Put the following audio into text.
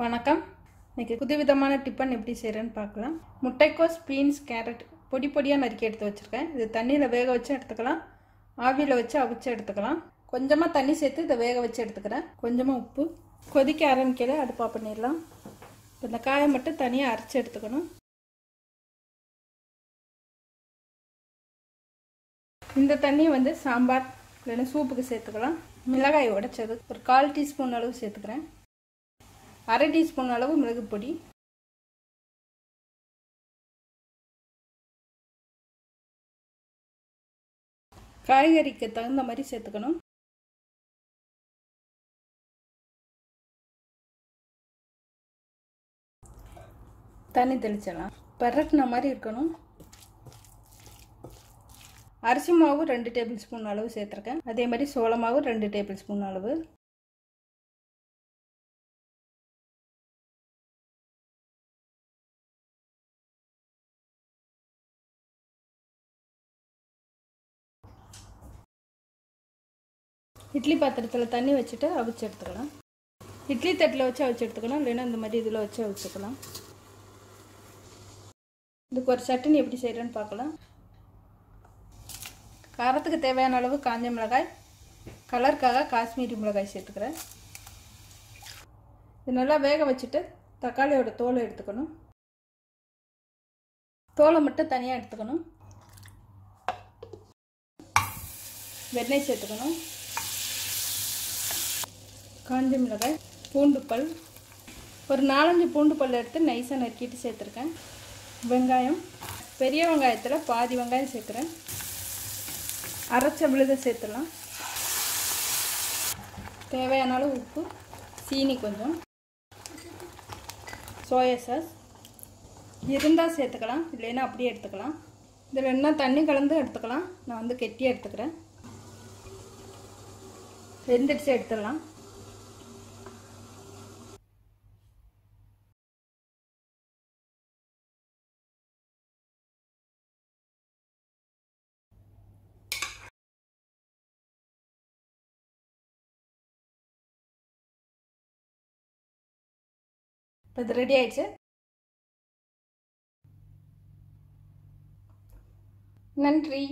வணக்கம். இன்றைக்கி புதுவிதமான டிஃபன் எப்படி செய்கிறேன்னு பார்க்கலாம். முட்டைக்கோஸ் பீன்ஸ் கேரட் பொடி பொடியாக நறுக்கி எடுத்து வச்சுருக்கேன். இது தண்ணியில் வேக வச்சு எடுத்துக்கலாம். ஆவியில் வச்சு அவிச்சு எடுத்துக்கலாம். கொஞ்சமாக தண்ணி சேர்த்து இதை வேக வச்சு எடுத்துக்கிறேன். கொஞ்சமாக உப்பு. கொதிக்க ஆரம்பிக்கல அடுப்பாக பண்ணிடலாம். இப்போ இந்த காயை மட்டும் தனியாக அரைச்சி எடுத்துக்கணும். இந்த தண்ணியை வந்து சாம்பார் இல்லைன்னா சூப்புக்கு சேர்த்துக்கலாம். மிளகாய் உடைச்சது. ஒரு கால் டீஸ்பூன் அளவு சேர்த்துக்கிறேன். அரை டீஸ்பூன் அளவு மிளகு பொடி. காய்கறிக்கு தகுந்த மாதிரி சேர்த்துக்கணும். தண்ணி தெளிச்சிடலாம். பரட்டின மாதிரி இருக்கணும். அரிசி மாவு ரெண்டு டேபிள் ஸ்பூன் அளவு சேர்த்துருக்கேன். அதே மாதிரி சோள மாவு ரெண்டு டேபிள் ஸ்பூன் அளவு. இட்லி பாத்திரத்தில் தண்ணி வச்சுட்டு அவிச்சு எடுத்துக்கலாம். இட்லி தட்டில் வச்சு அவிச்சு எடுத்துக்கலாம் இல்லைன்னா இந்த மாதிரி இதில் வச்சு அவிச்சுக்கலாம். இதுக்கு ஒரு சட்னி எப்படி செய்கிறேன்னு பார்க்கலாம். காரத்துக்கு தேவையான அளவு காஞ்ச மிளகாய் கலருக்காக காஷ்மீரி மிளகாய் சேர்த்துக்கிறேன். இது நல்லா வேக வச்சுட்டு தக்காளியோட தோலை எடுத்துக்கணும். தோலை மட்டும் தனியாக எடுத்துக்கணும். வெண்ணெய் சேர்த்துக்கணும். காஞ்ச மிளகாய் பூண்டு பல். ஒரு நாலஞ்சு பூண்டு பல் எடுத்து நைஸாக நறுக்கிட்டு சேர்த்துருக்கேன். வெங்காயம் பெரிய வெங்காயத்தில் பாதி வெங்காயம் சேர்க்குறேன். அரைச்ச விழுத சேர்த்துடலாம். தேவையான அளவு உப்பு சீனி கொஞ்சம் சோயா சாஸ். இருந்தால் சேர்த்துக்கலாம் இல்லைன்னா அப்படியே எடுத்துக்கலாம். இதில் என்ன தண்ணி கலந்து எடுத்துக்கலாம். நான் வந்து கெட்டியாக எடுத்துக்கிறேன். வெந்துடுச்சு எடுத்துடலாம். இப்போ இது ரெடி ஆயிடுச்சு. நன்றி.